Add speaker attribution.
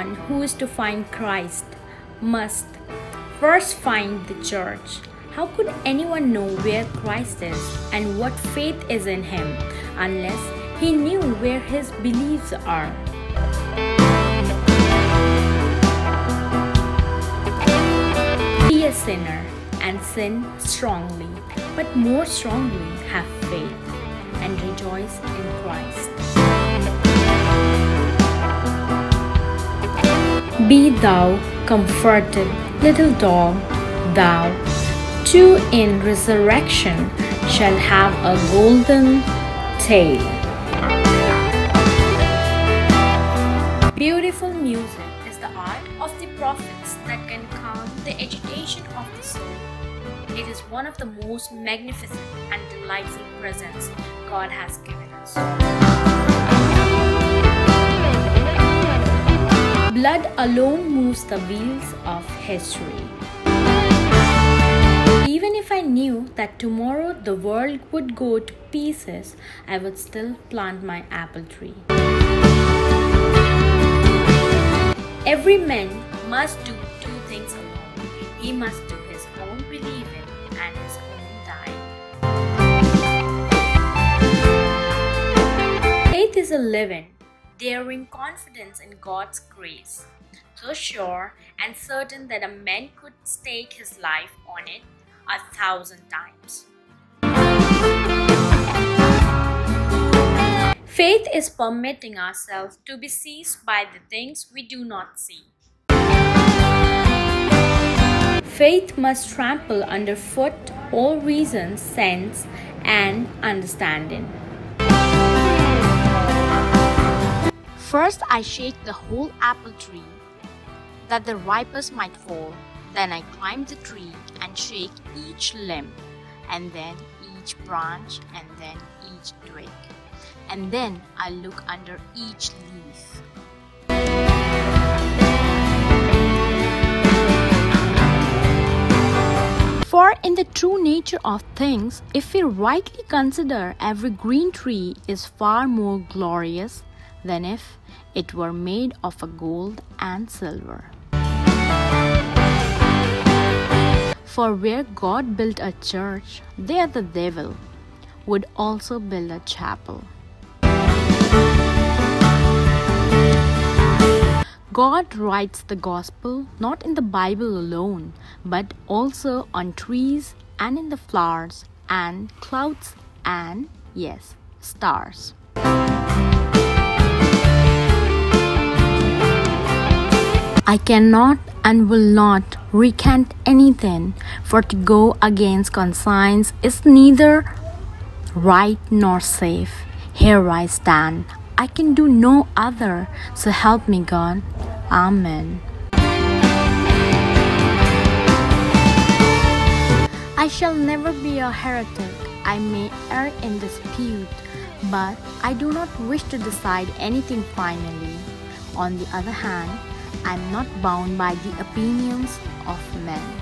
Speaker 1: Anyone who is to find Christ must first find the church. How could anyone know where Christ is and what faith is in him unless he knew where his beliefs are? Be a sinner and sin strongly, but more strongly have faith and rejoice in Christ. Be thou comforted, little dog, thou too in resurrection shall have a golden tail. Beautiful music is the art of the prophets that can calm the agitation of the soul. It is one of the most magnificent and delightful presents God has given us. Alone moves the wheels of history. Even if I knew that tomorrow the world would go to pieces, I would still plant my apple tree. Every man must do two things alone. He must do his own believing and his own dying. Faith is a living, daring confidence in God's grace, so sure and certain that a man could stake his life on it a thousand times. Faith is permitting ourselves to be seized by the things we do not see. Faith must trample underfoot all reason, sense, and understanding. First, I shake the whole apple tree, that the ripest might fall. Then I climb the tree and shake each limb, and then each branch, and then each twig. And then I look under each leaf. For in the true nature of things, if we rightly consider, every green tree is far more glorious than if it were made of a gold and silver. For where God built a church, there the devil would also build a chapel. God writes the gospel not in the Bible alone, but also on trees and in the flowers and clouds and, yes, stars. I cannot and will not recant anything, for to go against conscience is neither right nor safe. Here I stand. I can do no other, so help me God. Amen. I shall never be a heretic. I may err in dispute, but I do not wish to decide anything finally. On the other hand, I am not bound by the opinions of men.